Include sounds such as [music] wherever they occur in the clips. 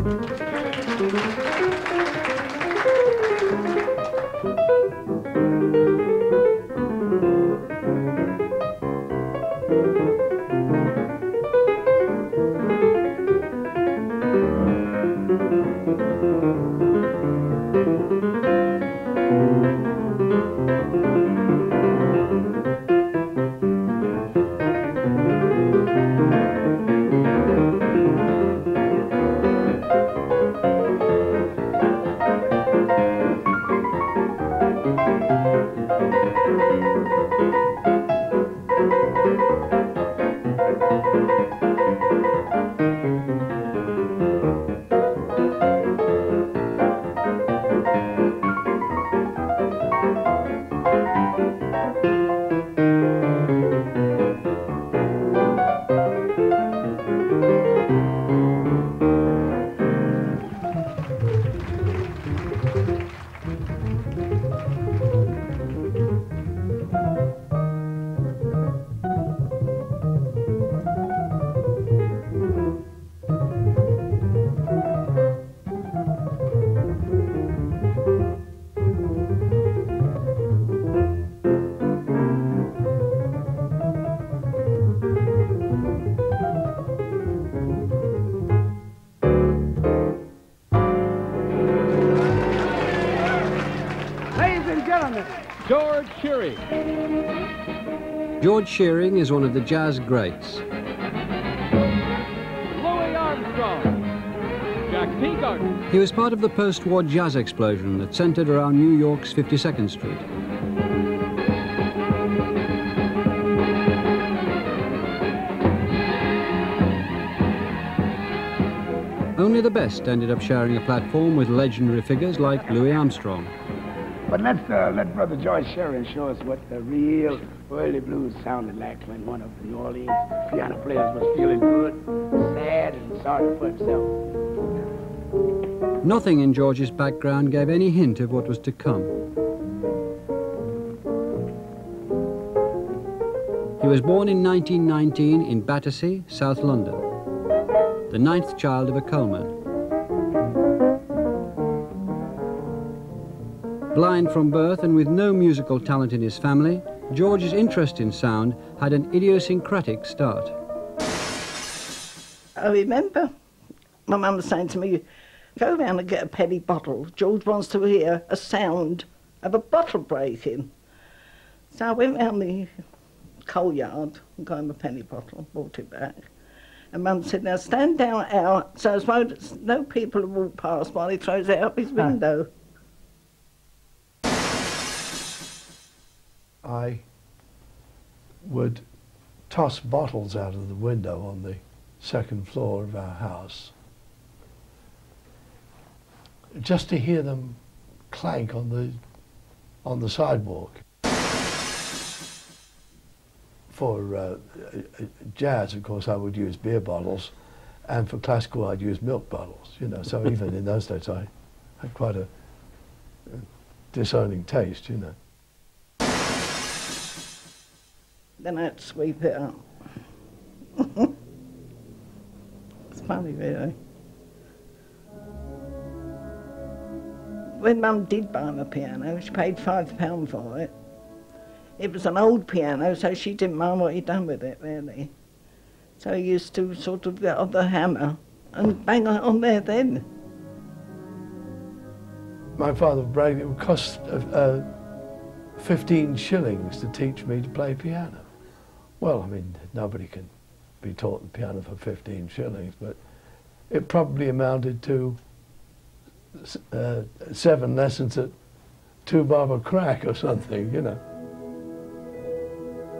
Ladies and gentlemen, George Shearing. George Shearing is one of the jazz greats. Louis Armstrong. Jack Teagarden. He was part of the post-war jazz explosion that centered around New York's 52nd Street. Only the best ended up sharing a platform with legendary figures like Louis Armstrong. But let's uh, let Brother George Shearing show us what the real early blues sounded like when one of the New Orleans piano players was feeling good, sad, and sorry for himself. Nothing in George's background gave any hint of what was to come. He was born in 1919 in Battersea, South London, the ninth child of a coalman. Blind from birth and with no musical talent in his family, George's interest in sound had an idiosyncratic start. I remember my mum was saying to me, go round and get a penny bottle. George wants to hear a sound of a bottle breaking. So I went round the coal yard and got him a penny bottle, brought it back. And mum said, now stand down out so as well as no people will walk past while he throws it out his window. I would toss bottles out of the window on the second floor of our house just to hear them clank on the on the sidewalk. For uh, uh, jazz, of course, I would use beer bottles, and for classical, I'd use milk bottles. You know, so even in those days, I had quite a, a discerning taste. You know. Then I'd sweep it up. [laughs] it's funny, really. When Mum did buy him a piano, she paid five pounds for it. It was an old piano, so she didn't mind what he'd done with it, really. So he used to sort of get the hammer and bang it on there then. My father bragged it would cost uh, uh, 15 shillings to teach me to play piano. Well, I mean, nobody can be taught the piano for 15 shillings, but it probably amounted to uh, seven lessons at two bob a crack or something, you know.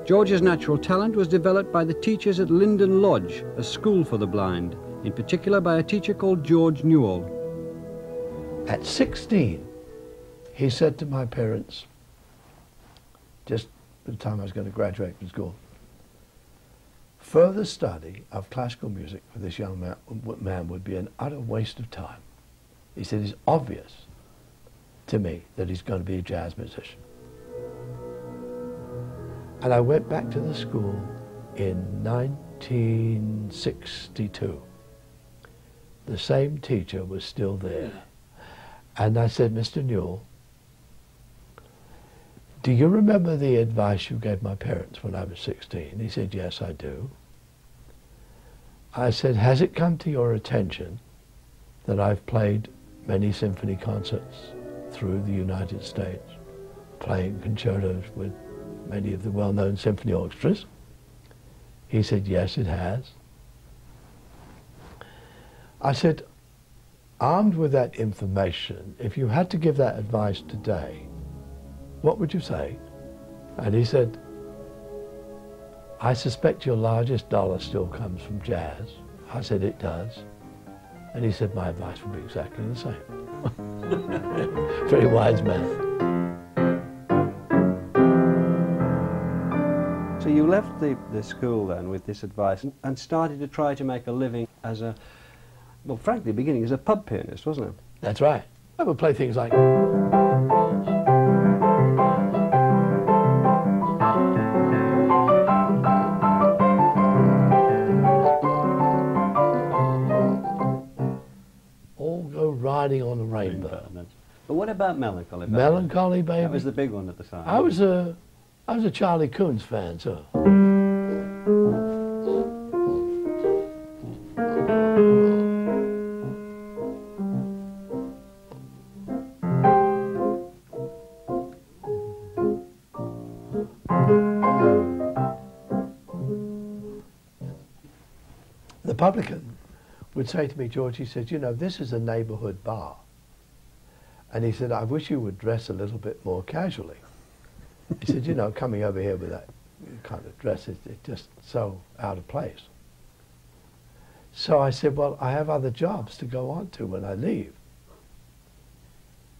George's natural talent was developed by the teachers at Linden Lodge, a school for the blind, in particular by a teacher called George Newell. At 16, he said to my parents, just the time I was going to graduate from school, further study of classical music for this young man, man would be an utter waste of time. He said, it's obvious to me that he's going to be a jazz musician. And I went back to the school in 1962. the same teacher was still there. And I said, Mr. Newell, do you remember the advice you gave my parents when I was 16? He said, yes, I do. I said, has it come to your attention that I've played many symphony concerts through the United States, playing concertos with many of the well-known symphony orchestras? He said, yes, it has. I said, armed with that information, if you had to give that advice today, what would you say? And he said, I suspect your largest dollar still comes from jazz. I said, it does. And he said, my advice would be exactly the same. [laughs] Very wise man. So you left the, the school then with this advice and, and started to try to make a living as a, well, frankly, beginning as a pub pianist, wasn't it? That's right. I would play things like. Riding on a rainbow. But what about Melancholy Baby? Melancholy Baby. That was the big one at the time. I was a, I was a Charlie Kunz fan, so. Say to me, George, he said, you know, this is a neighborhood bar. And he said, I wish you would dress a little bit more casually. He said, you know, coming over here with that kind of dress, it's it just so out of place. So I said, well, I have other jobs to go on to when I leave.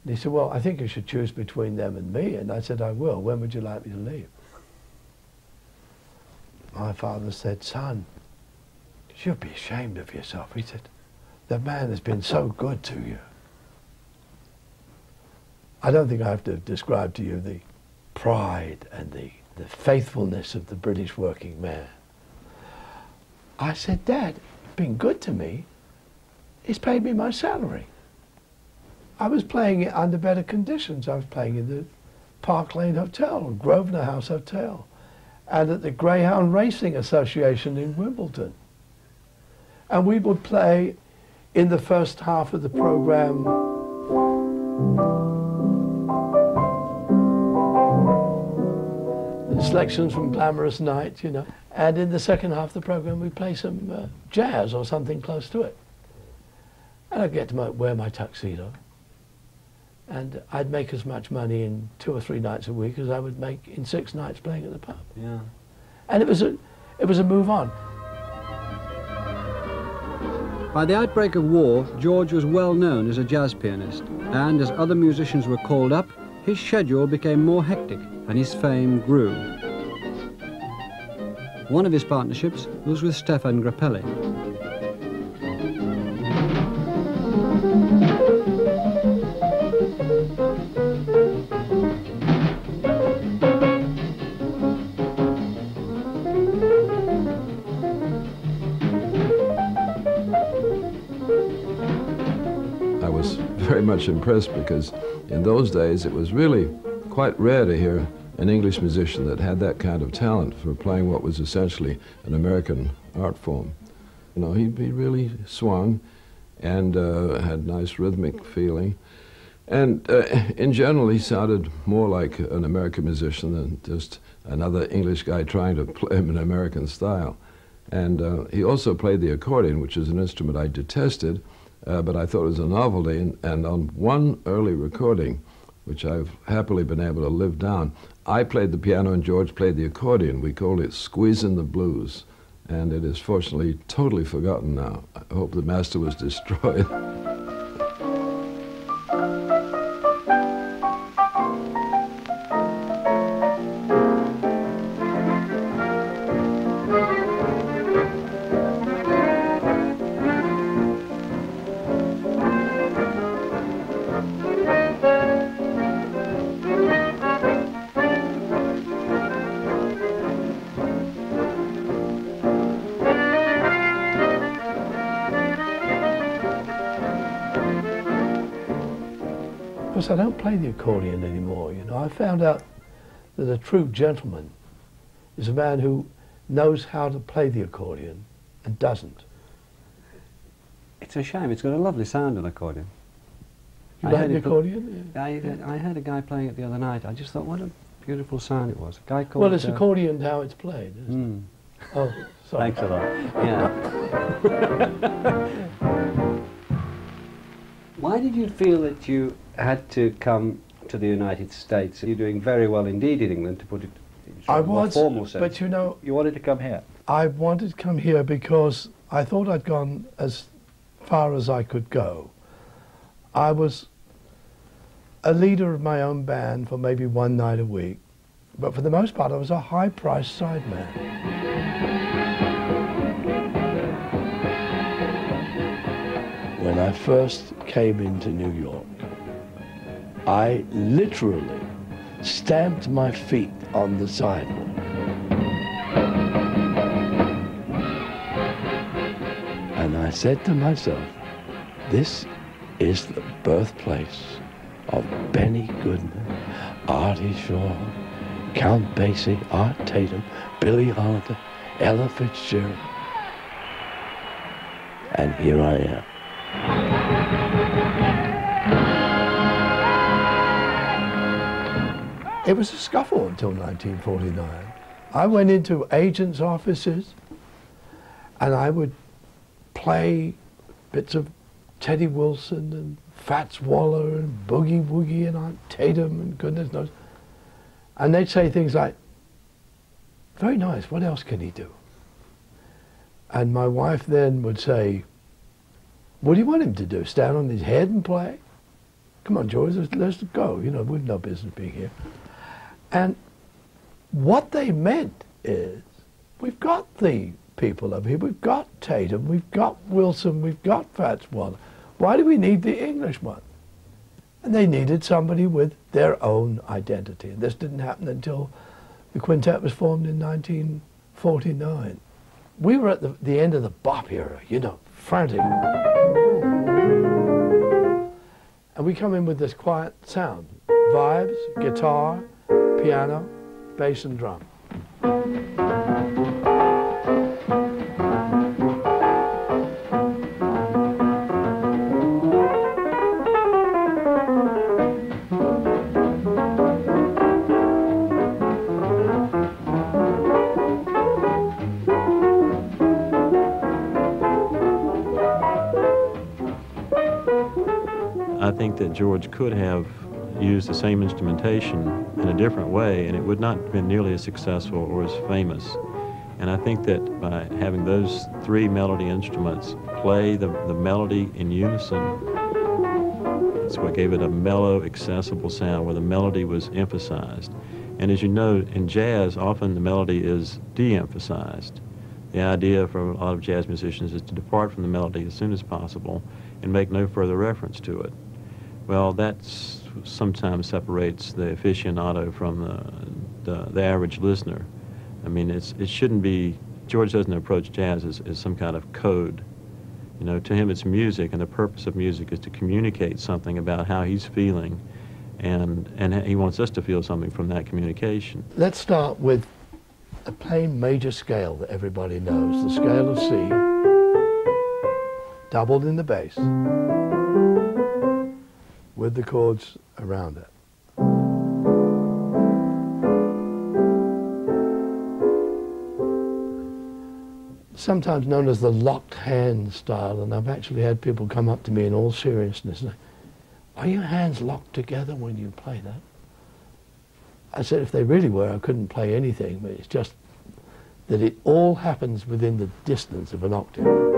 And he said, well, I think you should choose between them and me. And I said, I will. When would you like me to leave? My father said, son, should be ashamed of yourself. He said, the man has been so good to you. I don't think I have to describe to you the pride and the, the faithfulness of the British working man. I said, Dad, been good to me. He's paid me my salary. I was playing it under better conditions. I was playing in the Park Lane Hotel, Grosvenor House Hotel, and at the Greyhound Racing Association in Wimbledon. And we would play in the first half of the program selections from Glamorous Night, you know. And in the second half of the program, we play some uh, jazz or something close to it. And I'd get to my, wear my tuxedo. And I'd make as much money in two or three nights a week as I would make in six nights playing at the pub. Yeah. And it was a, it was a move on. By the outbreak of war, George was well known as a jazz pianist, and as other musicians were called up, his schedule became more hectic and his fame grew. One of his partnerships was with Stéphane Grappelli. Much impressed because in those days it was really quite rare to hear an English musician that had that kind of talent for playing what was essentially an American art form. You know, he, he really swung and uh, had nice rhythmic feeling. And uh, in general, he sounded more like an American musician than just another English guy trying to play him in American style. And uh, he also played the accordion, which is an instrument I detested, uh, but I thought it was a novelty. And, and on one early recording, which I've happily been able to live down, I played the piano and George played the accordion. We called it Squeezing the Blues. And it is fortunately totally forgotten now. I hope the master was [laughs] destroyed. Don't play the accordion anymore. You know, I found out that a true gentleman is a man who knows how to play the accordion and doesn't. It's a shame. It's got a lovely sound, on accordion. You I like the accordion? I, I heard a guy playing it the other night. I just thought, what a beautiful sound it was. A guy called. Well, it's uh, accordion how it's played. Isn't mm, it? Oh, [laughs] sorry. Thanks a lot. Yeah. [laughs] Why did you feel that you had to come to the United States? You're doing very well indeed in England, to put it in I a more was, formal sense. but you know, you wanted to come here. I wanted to come here because I thought I'd gone as far as I could go. I was a leader of my own band for maybe one night a week, but for the most part I was a high-priced sideman. When I first came into New York, I literally stamped my feet on the sidewalk. And I said to myself, this is the birthplace of Benny Goodman, Artie Shaw, Count Basie, Art Tatum, Billie Holiday, Ella Fitzgerald. And here I am. It was a scuffle until 1949. I went into agents' offices and I would play bits of Teddy Wilson and Fats Waller and Boogie Woogie and Art Tatum and goodness knows. And they'd say things like, very nice, what else can he do? And my wife then would say, what do you want him to do? Stand on his head and play? Come on, George, let's, let's go. You know, we've no business being here. And what they meant is, we've got the people over here. We've got Tatum, we've got Wilson, we've got Fats Waller. Why do we need the English one? And they needed somebody with their own identity. And this didn't happen until the quintet was formed in 1949. We were at the, the end of the bop era, you know, frantic. And we come in with this quiet sound. Vibes, guitar, piano, bass and drum. I think that George could have used the same instrumentation in a different way, and it would not have been nearly as successful or as famous. And I think that by having those three melody instruments play the, the melody in unison, that's what gave it a mellow, accessible sound where the melody was emphasized. And as you know, in jazz, often the melody is de-emphasized. The idea for a lot of jazz musicians is to depart from the melody as soon as possible and make no further reference to it. Well, that sometimes separates the aficionado from the, the, the average listener. I mean, it's, it shouldn't be, George doesn't approach jazz as, as some kind of code. You know, to him it's music, and the purpose of music is to communicate something about how he's feeling, and, and he wants us to feel something from that communication. Let's start with a plain major scale that everybody knows, the scale of C, doubled in the bass, with the chords around it. Sometimes known as the locked hand style, and I've actually had people come up to me in all seriousness and say, are your hands locked together when you play that? I said if they really were, I couldn't play anything, but it's just that it all happens within the distance of an octave.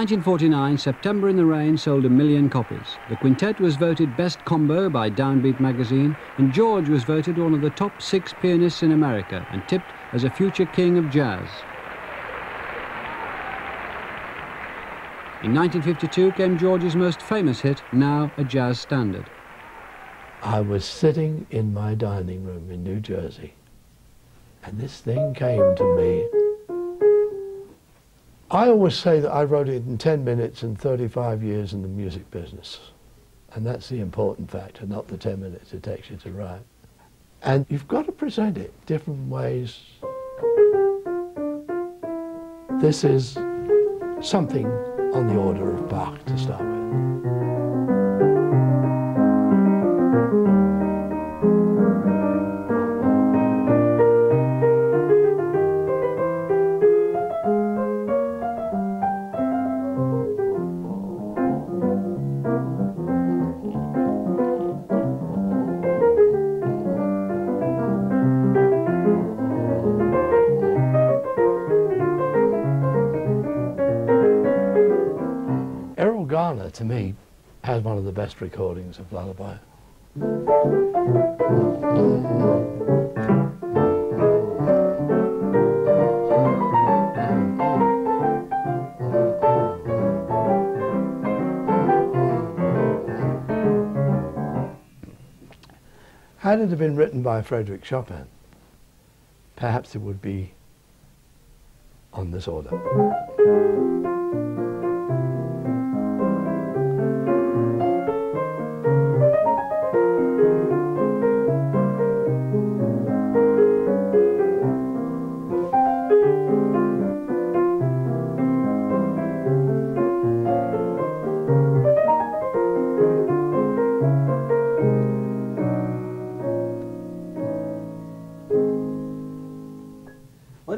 1949, September in the Rain sold a million copies. The quintet was voted Best Combo by Downbeat magazine, and George was voted one of the top six pianists in America and tipped as a future king of jazz. In 1952 came George's most famous hit, now a jazz standard. I was sitting in my dining room in New Jersey, and this thing came to me. I always say that I wrote it in 10 minutes and 35 years in the music business. And that's the important factor, not the 10 minutes it takes you to write. And you've got to present it different ways. This is something on the order of Bach to start with. To me, has one of the best recordings of Lullaby. Had it been written by Frédéric Chopin, perhaps it would be on this order.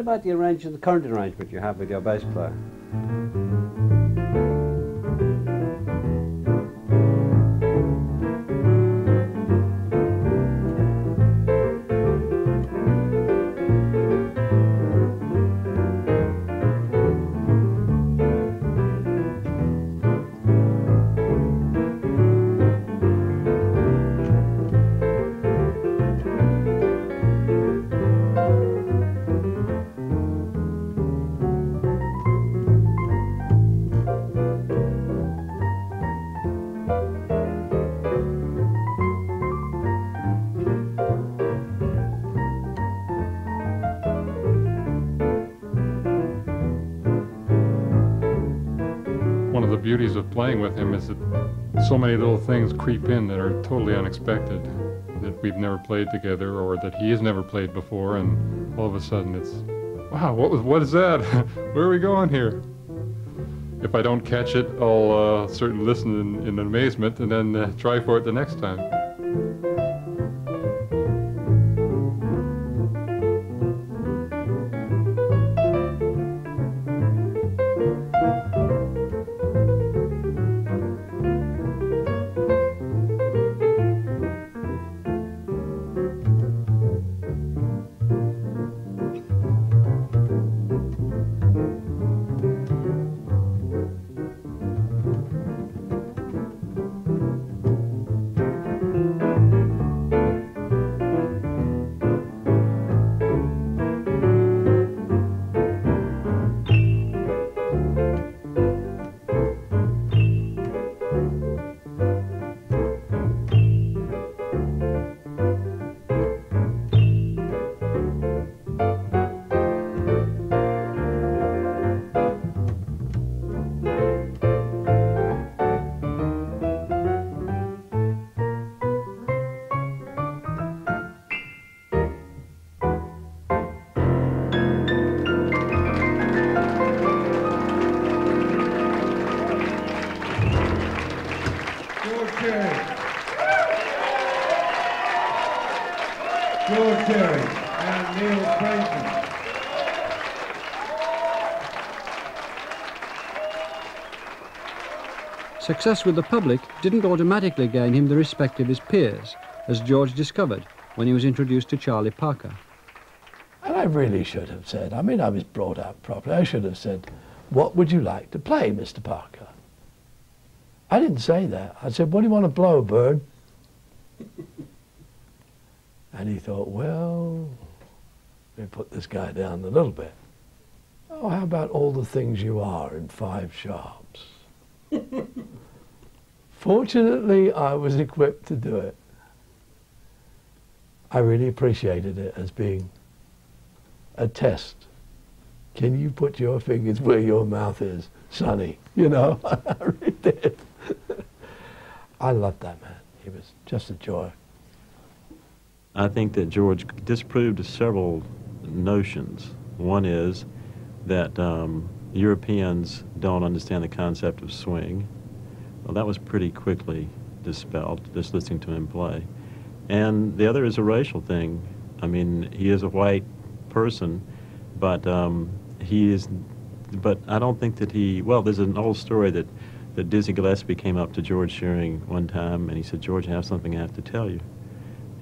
About the arrangement, the current arrangement you have with your bass player? Beauties of playing with him is that so many little things creep in that are totally unexpected, that we've never played together or that he has never played before, and all of a sudden it's, wow, what was, what is that? [laughs] Where are we going here? If I don't catch it, I'll uh, certainly listen in, in amazement and then uh, try for it the next time. Success with the public didn't automatically gain him the respect of his peers, as George discovered when he was introduced to Charlie Parker. And I really should have said, I mean, I was brought up properly. I should have said, what would you like to play, Mr. Parker? I didn't say that. I said, what do you want to blow, bird? [laughs] and he thought, well, let me put this guy down a little bit. Oh, how about all the things you are in five sharps? [laughs] Fortunately, I was equipped to do it. I really appreciated it as being a test. Can you put your fingers where your mouth is, Sonny? You know, [laughs] I really did. I loved that man. He was just a joy. I think that George disproved several notions. One is that um, Europeans don't understand the concept of swing. Well, that was pretty quickly dispelled just listening to him play. And the other is a racial thing. I mean, he is a white person, but um, he is. But I don't think that he. Well, there's an old story that that Dizzy Gillespie came up to George Shearing one time and he said, "George, I have something I have to tell you."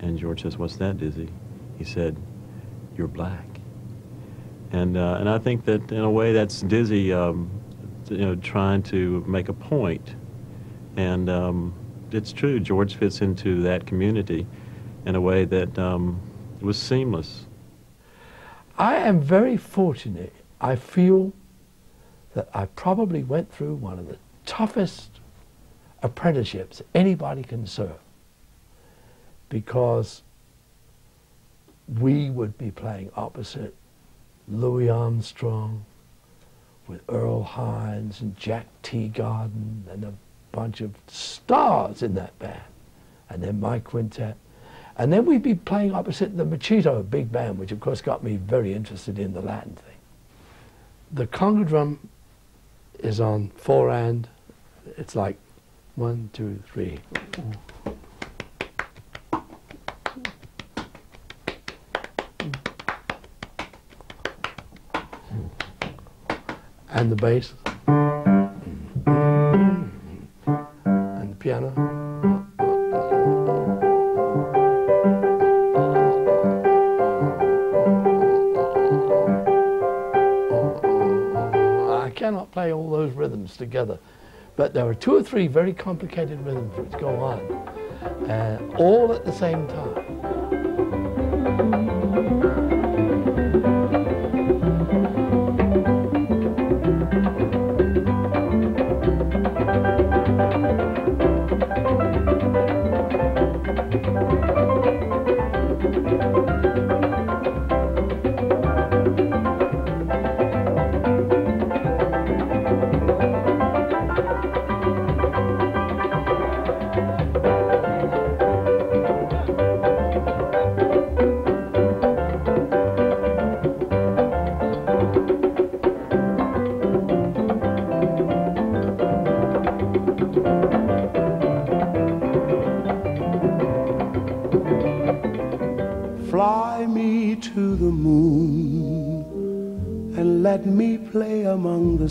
And George says, "What's that, Dizzy?" He said, "You're black." And uh, and I think that in a way that's Dizzy, um, you know, trying to make a point. And um, it's true. George fits into that community in a way that um, was seamless. I am very fortunate. I feel that I probably went through one of the toughest apprenticeships anybody can serve because we would be playing opposite Louis Armstrong with Earl Hines and Jack Teagarden and a bunch of stars in that band. And then my quintet. And then we'd be playing opposite the Machito a big band, which of course got me very interested in the Latin thing. The conga drum is on four and it's like one, two, three. And the bass. Piano. I cannot play all those rhythms together. But there are two or three very complicated rhythms which go on, uh, all at the same time. Fly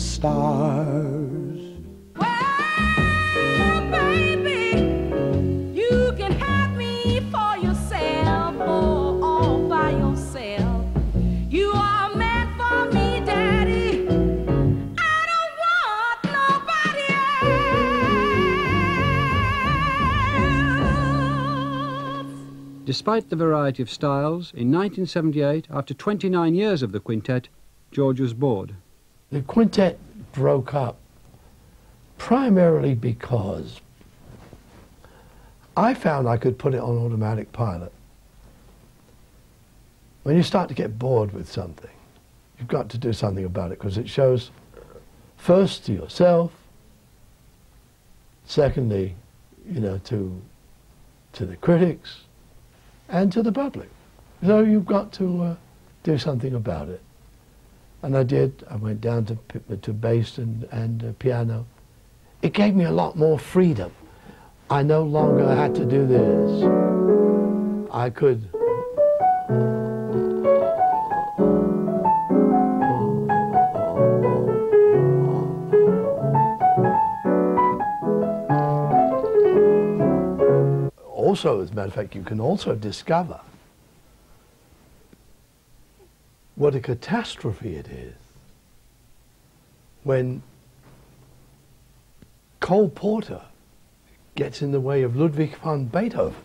among the stars. You can have me for yourself or all by yourself. You are meant for me, Daddy. I don't want nobody Despite the variety of styles, in 1978, after 29 years of the quintet, George was bored. The quintet broke up primarily because I found I could put it on automatic pilot. When you start to get bored with something, you've got to do something about it because it shows first to yourself, secondly, you know, to to the critics and to the public. So you've got to uh, do something about it. And I did. I went down to, to bass and, and uh, piano. It gave me a lot more freedom. I no longer had to do this. I could. Also, as a matter of fact, you can also discover what a catastrophe it is when Cole Porter gets in the way of Ludwig van Beethoven.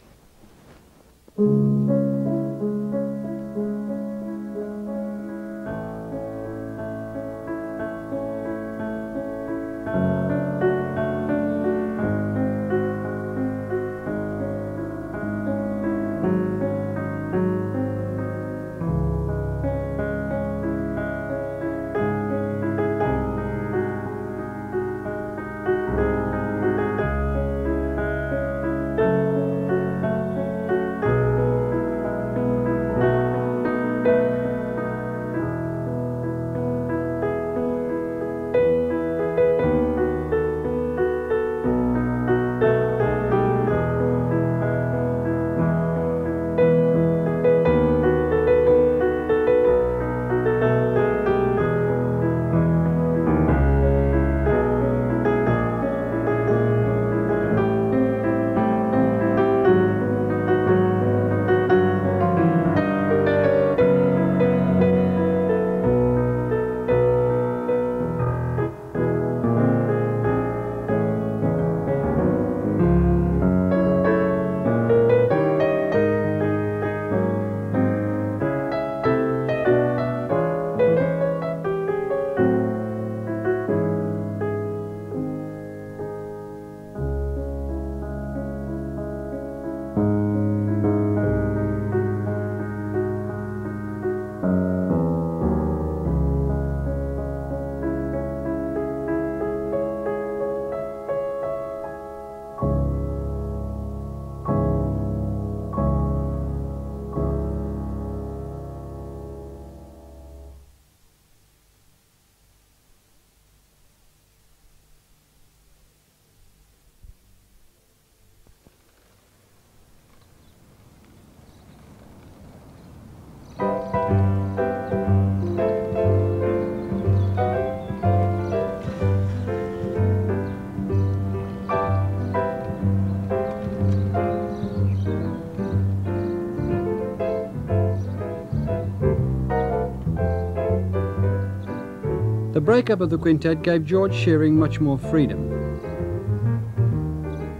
Breakup of the quintet gave George Shearing much more freedom.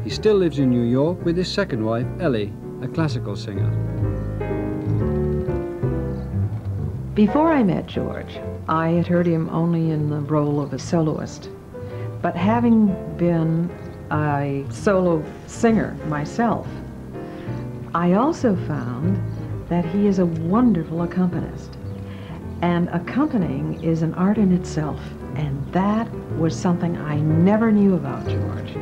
He still lives in New York with his second wife, Ellie, a classical singer. Before I met George, I had heard him only in the role of a soloist. But having been a solo singer myself, I also found that he is a wonderful accompanist. And accompanying is an art in itself, and that was something I never knew about George.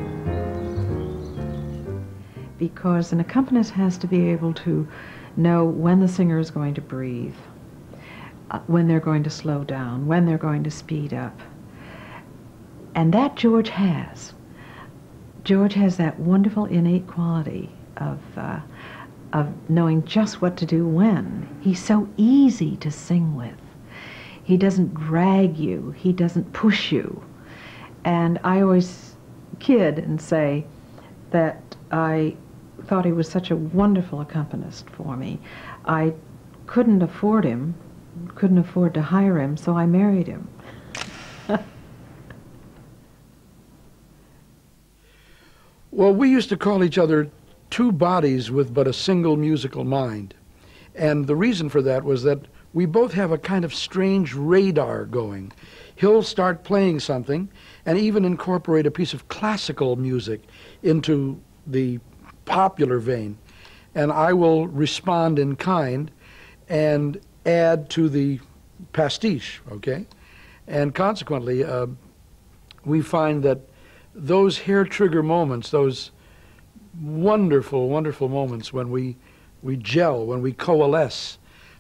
Because an accompanist has to be able to know when the singer is going to breathe, uh, when they're going to slow down, when they're going to speed up. And that George has. George has that wonderful innate quality of, uh, of knowing just what to do when. He's so easy to sing with. He doesn't drag you, he doesn't push you. And I always kid and say that I thought he was such a wonderful accompanist for me. I couldn't afford him, couldn't afford to hire him, so I married him. [laughs] Well, we used to call each other two bodies with but a single musical mind. And the reason for that was that we both have a kind of strange radar going. He'll start playing something and even incorporate a piece of classical music into the popular vein. And I will respond in kind and add to the pastiche, okay? And consequently, uh, we find that those hair trigger moments, those wonderful, wonderful moments when we, we gel, when we coalesce,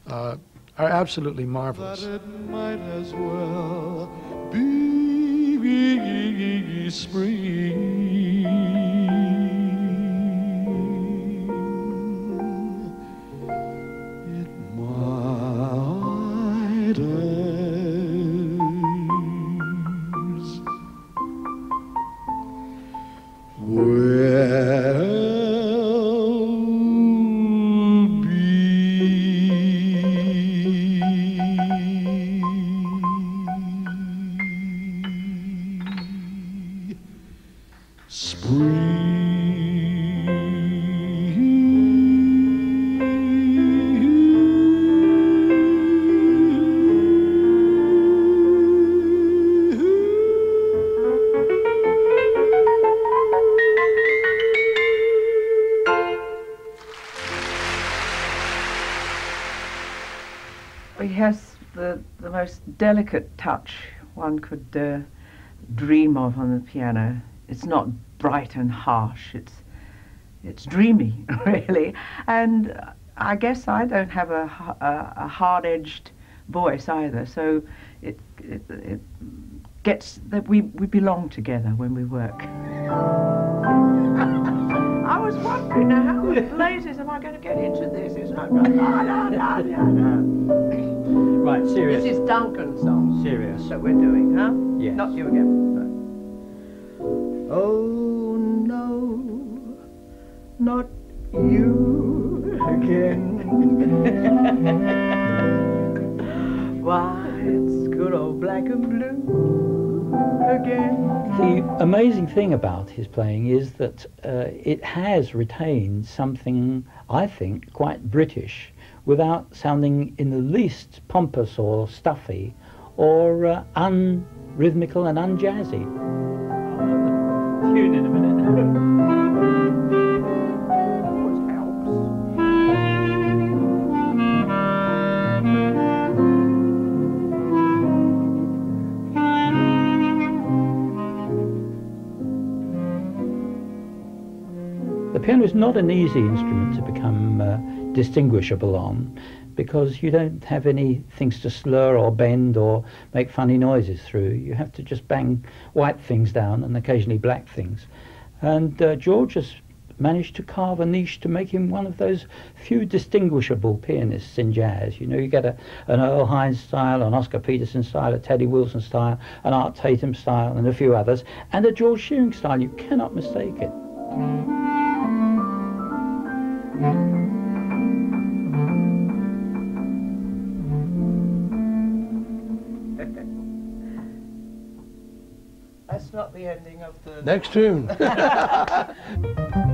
uh, are absolutely marvelous. That it might as well be spring. Delicate touch one could uh, dream of on the piano. It's not bright and harsh. It's it's dreamy, [laughs] really. And I guess I don't have a a hard-edged voice either, so it, it, it gets that we, we belong together when we work. I was wondering now, how the blazes am I going to get into this? It's not. No, no, no, no, no. Right, serious. This is Duncan's song. Serious. that we're doing, huh? Yes. Not you again. Oh no, not you again. [laughs] Why, it's good old black and blue again. The amazing thing about his playing is that uh, it has retained something, I think, quite British without sounding in the least pompous or stuffy or uh, unrhythmical and unjazzy. Tune in a minute. The piano is not an easy instrument to become uh, distinguishable on because you don't have any things to slur or bend or make funny noises through. You have to just bang white things down and occasionally black things. And uh, George has managed to carve a niche to make him one of those few distinguishable pianists in jazz. You know, you get a, an Earl Hines style, an Oscar Peterson style, a Teddy Wilson style, an Art Tatum style, and a few others, and a George Shearing style. You cannot mistake it. Next tune. [laughs]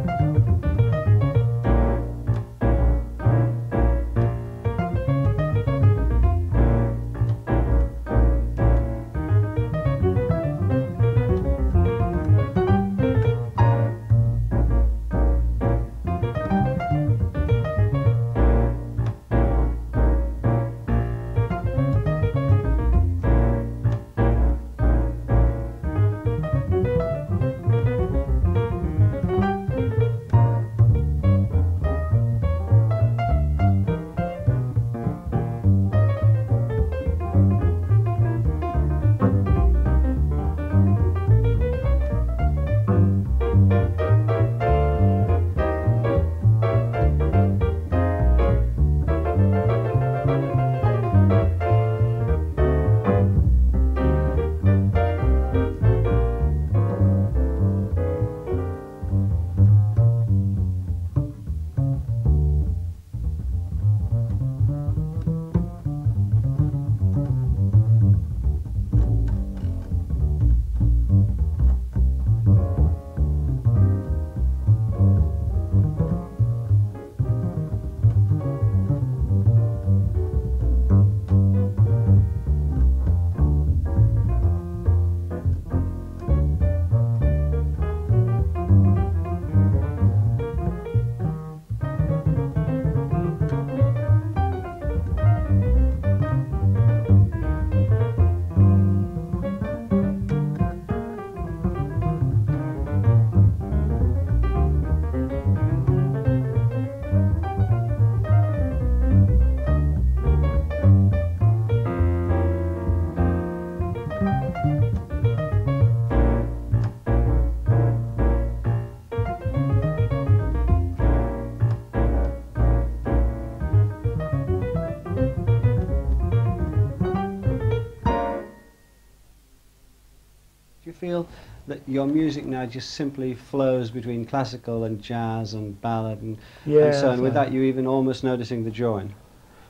feel that your music now just simply flows between classical and jazz and ballad and, Yeah, and so on, so- without you even almost noticing the join?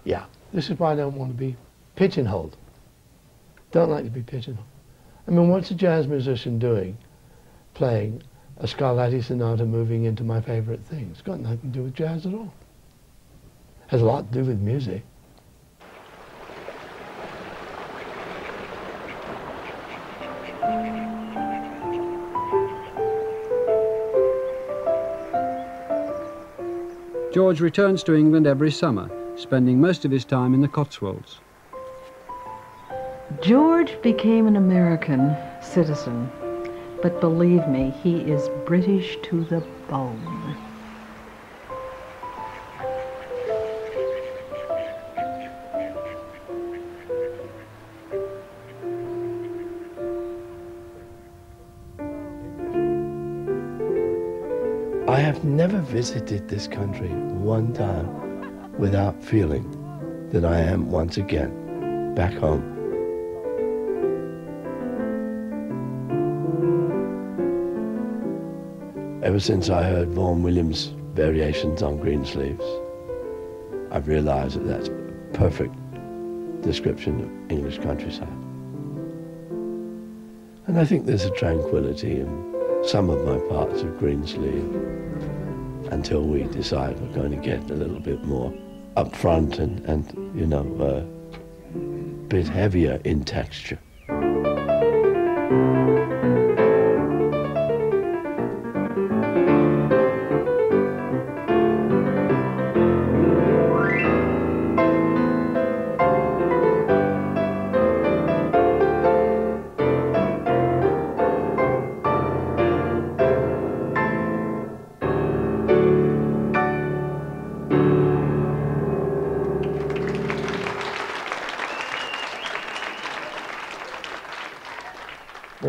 Yeah, this is why I don't want to be pigeonholed. Don't like to be pigeonholed. I mean, what's a jazz musician doing, playing a Scarlatti sonata moving into my favorite thing. It's got nothing to do with jazz at all. It Has a lot to do with music. George returns to England every summer, spending most of his time in the Cotswolds. George became an American citizen, but believe me, he is British to the bone. Visited this country one time without feeling that I am once again back home. Ever since I heard Vaughan Williams' variations on Greensleeves, I've realized that that's a perfect description of English countryside. And I think there's a tranquility in some of my parts of Greensleeve until we decide we're going to get a little bit more upfront and, and you know, a uh, bit heavier in texture.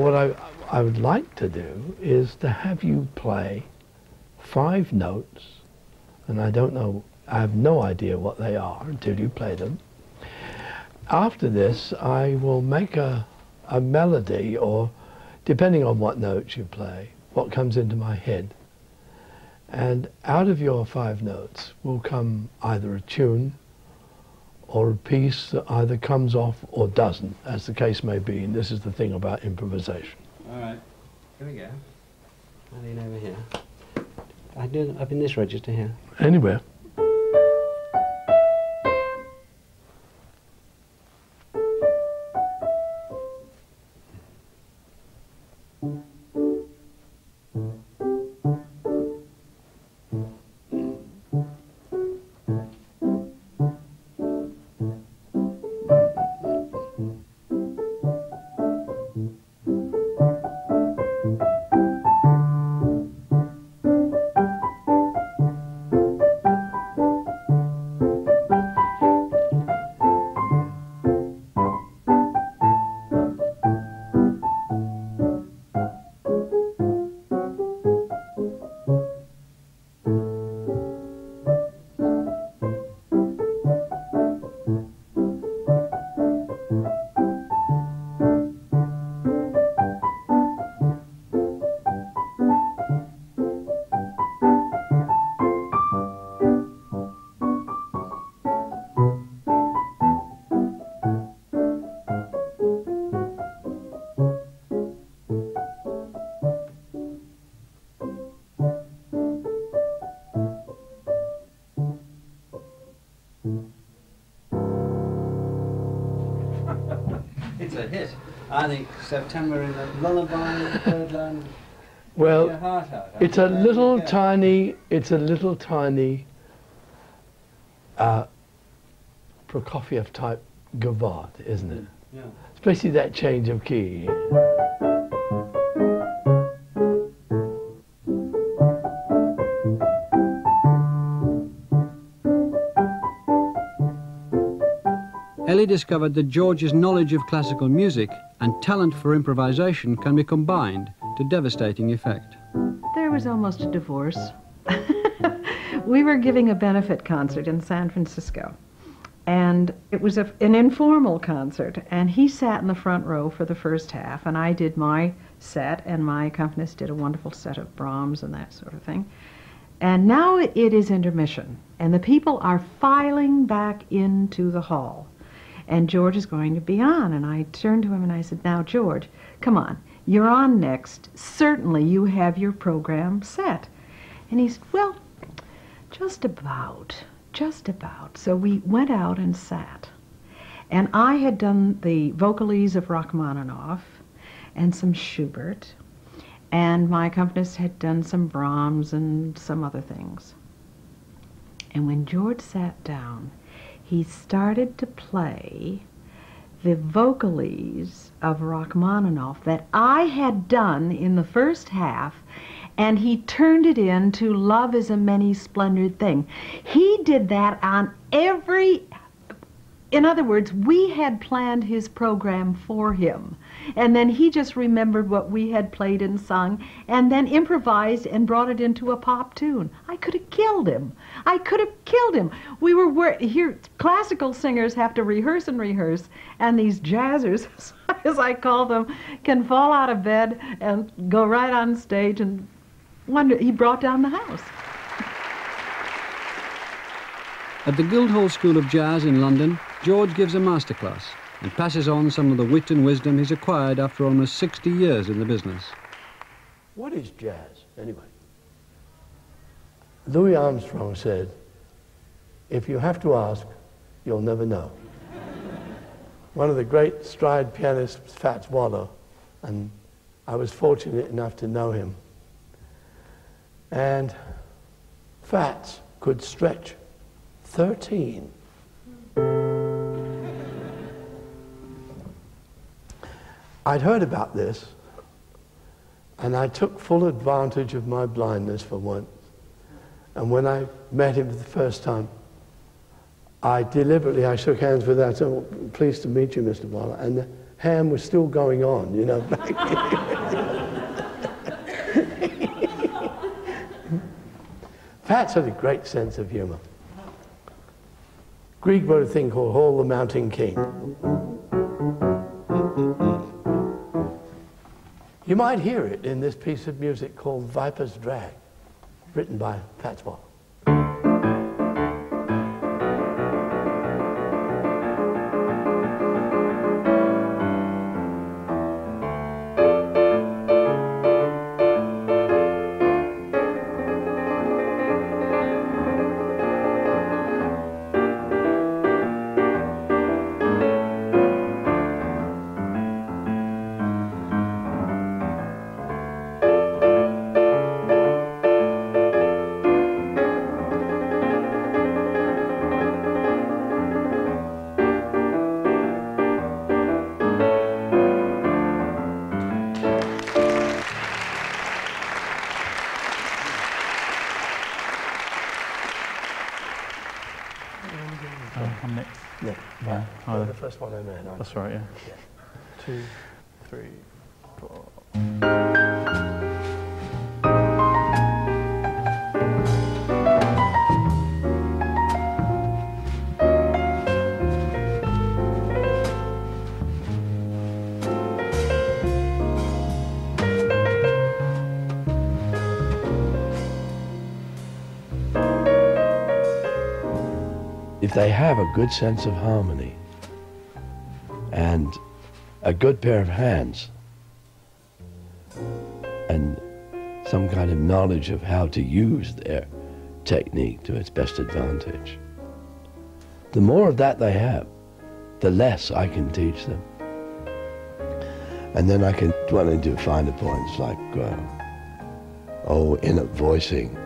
What I, I would like to do is to have you play five notes, and I don't know, I have no idea what they are until you play them. After this, I will make a, a melody, or depending on what notes you play, what comes into my head. And out of your five notes will come either a tune or a piece that either comes off or doesn't, as the case may be. And this is the thing about improvisation. All right. Here we go. I lean over here. I do up in this register here. Anywhere. September in the lullaby, birdland. [laughs] Well, out. it's a There little go. tiny, it's a little tiny uh, Prokofiev type gavotte, isn't it? Yeah. Especially that change of key. Ellie discovered that George's knowledge of classical music and talent for improvisation can be combined to devastating effect. There was almost a divorce. [laughs] we were giving a benefit concert in San Francisco. And it was a, an informal concert. And he sat in the front row for the first half. And I did my set. And my accompanist did a wonderful set of Brahms and that sort of thing. And now it is intermission. And the people are filing back into the hall. And George is going to be on. And I turned to him and I said, Now, George, come on. You're on next. Certainly you have your program set. And he said, Well, just about. Just about. So we went out and sat. And I had done the vocalese of Rachmaninoff and some Schubert. And my accompanist had done some Brahms and some other things. And when George sat down, he started to play the vocalese of Rachmaninoff that I had done in the first half, and he turned it into Love is a Many Splendored Thing. He did that on every in other words, we had planned his program for him. And then he just remembered what we had played and sung and then improvised and brought it into a pop tune. I could have killed him. I could have killed him. We were wor- here classical singers have to rehearse and rehearse and these jazzers [laughs] as I call them can fall out of bed and go right on stage and wonder he brought down the house. At the Guildhall School of Jazz in London, George gives a masterclass and passes on some of the wit and wisdom he's acquired after almost 60 years in the business. What is jazz, anyway? Louis Armstrong said, if you have to ask, you'll never know. [laughs] One of the great stride pianists, Fats Waller, and I was fortunate enough to know him. And Fats could stretch 13 [laughs] I'd heard about this, and I took full advantage of my blindness for once. And when I met him for the first time, I deliberately, I shook hands with that, so pleased to meet you, Mr. Waller. And the ham was still going on, you know. [laughs] Fats had a great sense of humor. Grieg wrote a thing called Hall the Mountain King. You might hear it in this piece of music called Viper's Drag, written by Fats Waller. Oh, I'm Nick. Nick. Yeah. Hi You're oh. the first one I met. aren't That's you? right, yeah. Yeah. Two, three, four. If they have a good sense of harmony and a good pair of hands and some kind of knowledge of how to use their technique to its best advantage, the more of that they have, the less I can teach them. And then I can dwell into finer points like, uh, oh, inner voicing.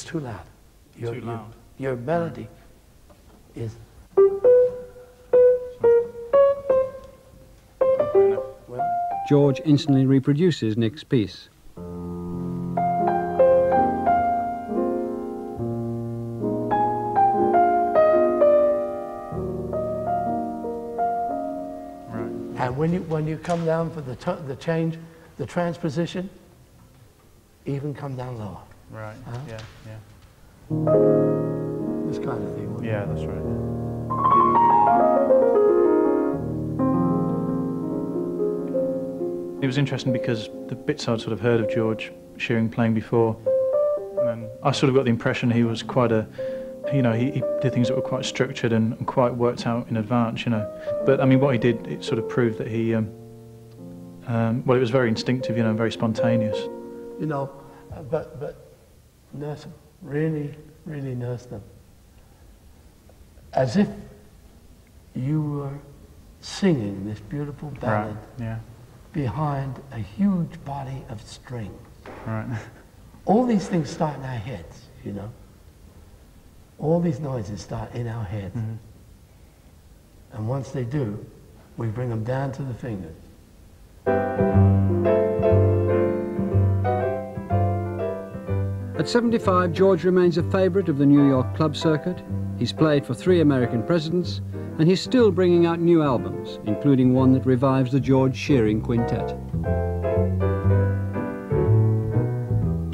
It's too loud. Your, Too loud. Your, melody is. George instantly reproduces Nick's piece. And when you, when you come down for the, the change, the transposition, even come down lower. Right, Huh? yeah, yeah. This kind of thing. Yeah, that's right. yeah. It was interesting because the bits I'd sort of heard of George Shearing playing before, and I sort of got the impression he was quite a, you know, he, he did things that were quite structured and, and quite worked out in advance, you know. But I mean, what he did, it sort of proved that he, um, um, well, it was very instinctive, you know, very spontaneous. You know, uh, but, but nurse them, really, really nurse them. As if you were singing this beautiful ballad yeah. behind a huge body of strings. Right. All these things start in our heads, you know. All these noises start in our heads. Mhm. And once they do, we bring them down to the fingers. At 75, George remains a favourite of the New York club circuit. He's played for three American presidents, and he's still bringing out new albums, including one that revives the George Shearing Quintet.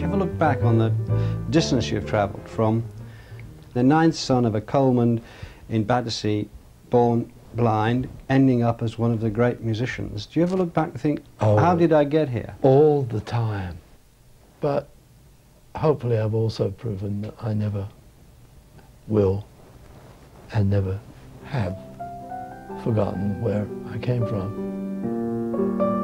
Have a look back on the distance you've travelled from the ninth son of a coalman in Battersea, born blind, ending up as one of the great musicians. Do you ever look back and think, Oh. how did I get here? All the time. But hopefully I've also proven that I never will and never have forgotten where I came from.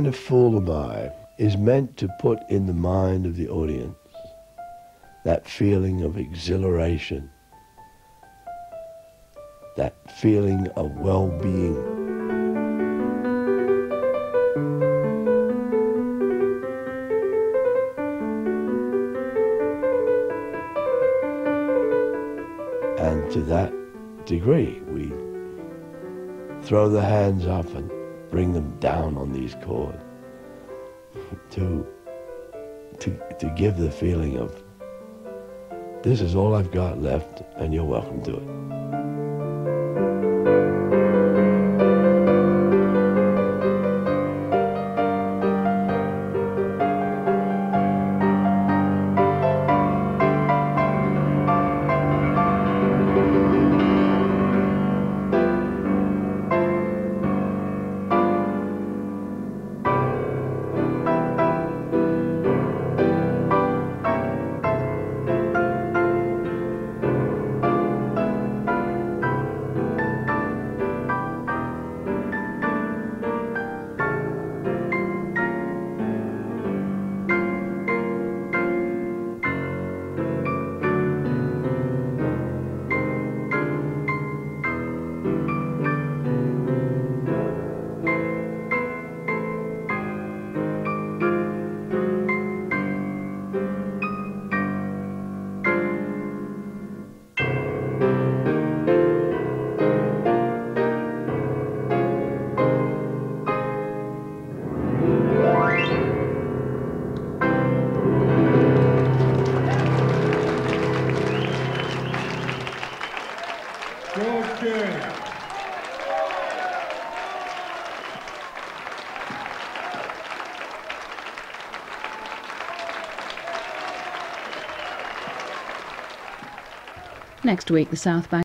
Kind of fool am I is meant to put in the mind of the audience that feeling of exhilaration, that feeling of well-being. And to that degree, we throw the hands up and bring them down on these chords to, to, to give the feeling of this is all I've got left and you're welcome to it. Next week, the South Bank.